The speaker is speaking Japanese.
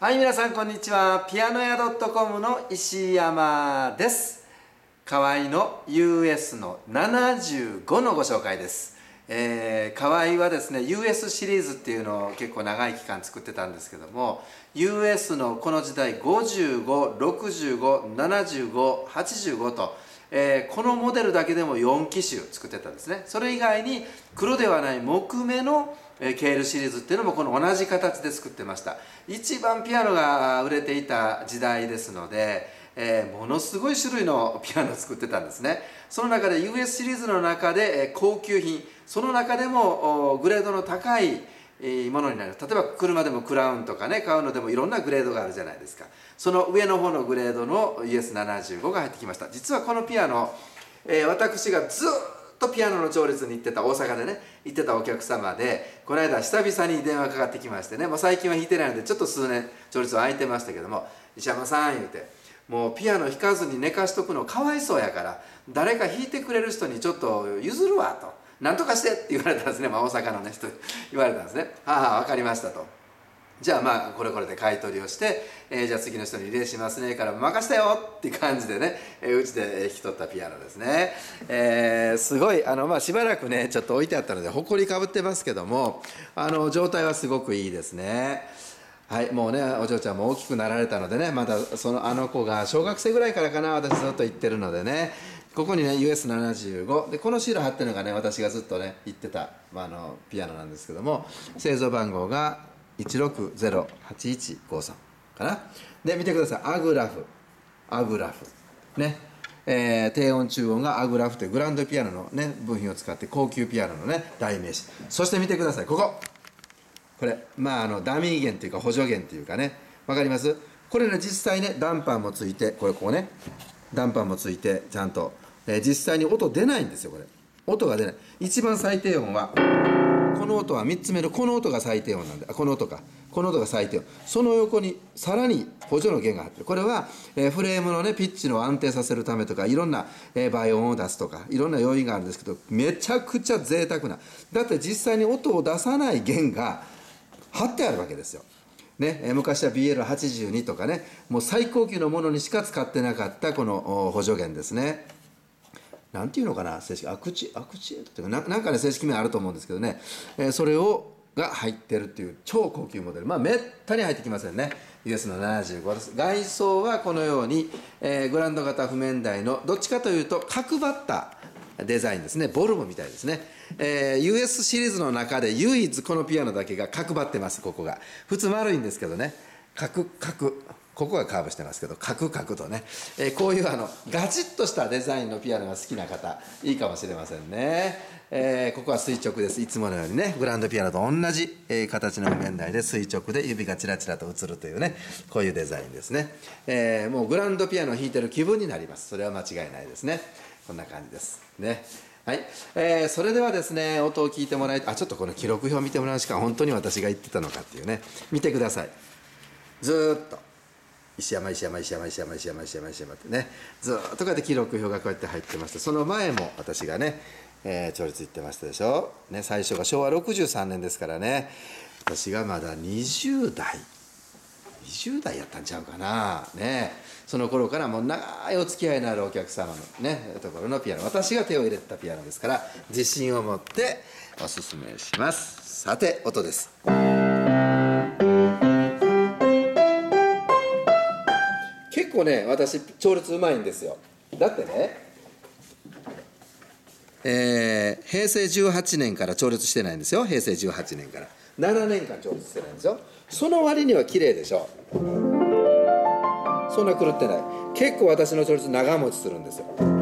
はい皆さんこんにちは。ピアノ屋 .com の石山です。河合の US の75のご紹介です。えー、河合はですね US シリーズっていうのを結構長い期間作ってたんですけども US のこの時代55657585と、えー、このモデルだけでも4機種作ってたんですね。それ以外に黒ではない木目のケールシリーズっていうのもこの同じ形で作ってました。一番ピアノが売れていた時代ですので、えー、ものすごい種類のピアノを作ってたんですねその中で US シリーズの中で高級品その中でもグレードの高いものになる例えば車でもクラウンとかね買うのでもいろんなグレードがあるじゃないですかその上の方のグレードの US75 が入ってきました実はこのピアノ、えー、私がずっとピアノの調律に行ってた大阪でね行ってたお客様でこの間久々に電話かかってきましてね。もう最近は弾いてないのでちょっと数年調律は空いてましたけども石山さん言うてもうピアノ弾かずに寝かしとくのかわいそうやから誰か弾いてくれる人にちょっと譲るわと。なんとかしてって言われたんですね、まあ、大阪のね人言われたんですねはあ分かりましたと。じゃあまあこれこれで買い取りをして、えー、じゃあ次の人にリレーしますねから任したよって感じでね、えー、うちで引き取ったピアノですね、えー、すごいあの、まあ、しばらくねちょっと置いてあったのでほこりかぶってますけどもあの状態はすごくいいですね。はいもうねお嬢ちゃんも大きくなられたのでねまだそのあの子が小学生ぐらいからかな私ずっと言ってるのでねここにね US75 でこのシール貼ってるのがね私がずっとね言ってた、まあ、あのピアノなんですけども製造番号が1608153かな。で見てください。アグラフ。アグラフ。ね。えー、低音中音がアグラフというグランドピアノのね部品を使って高級ピアノのね代名詞。そして見てください。ここ。これまああのダミー弦というか補助弦というかね。わかります？これね実際ねダンパーもついてこれここね。ダンパーもついてちゃんと、えー、実際に音出ないんですよこれ。音が出ない。一番最低音はこの音は3つ目のこの音が最低音なんでこの音か。この音が最低音。その横にさらに補助の弦が入ってこれは、えー、フレームのねピッチの安定させるためとかいろんな、えー、倍音を出すとかいろんな要因があるんですけどめちゃくちゃ贅沢な。だって実際に音を出さない弦が貼ってあるわけですよ。ね、昔は BL82 とかねもう最高級のものにしか使ってなかったこの補助弦ですね。なんていうのかな正式アクチアクチエントっていうかなんかね正式名あると思うんですけどね、えー、それをが入ってるっていう超高級モデル。まあめったに入ってきませんね。US の75です外装はこのように、えー、グランド型譜面台のどっちかというと角張ったデザインですね。ボルボみたいですね、えー、US シリーズの中で唯一このピアノだけが角張ってますここが。普通丸いんですけどね。角角。ここがカーブしてますけどカクカクとね、えー、こういうあのガチッとしたデザインのピアノが好きな方いいかもしれませんね、えー、ここは垂直です。いつものようにねグランドピアノと同じ、えー、形の面台で垂直で指がチラチラと映るというねこういうデザインですね、え、もうグランドピアノを弾いてる気分になります。それは間違いないですね。こんな感じです。ね。はい、えー、それではですね音を聞いてもらいあちょっとこの記録表を見てもらうしか本当に私が言ってたのかっていうね。見てください。ずっと。石山石山石山石山石山石山石山ってね。ずっとこうやって記録表がこうやって入ってましてその前も私がね、えー、調律言ってましたでしょ、ね、最初が昭和63年ですからね。私がまだ20代。20代やったんちゃうかな。ね。その頃からもう長いお付き合いのあるお客様のねところのピアノ。私が手を入れたピアノですから自信を持っておすすめします。さて音です。結構ね私調律うまいんですよ。だってねえー、平成18年から調律してないんですよ。平成18年から。7年間調律してないんですよ。その割には綺麗でしょ。そんな狂ってない。結構私の調律長持ちするんですよ。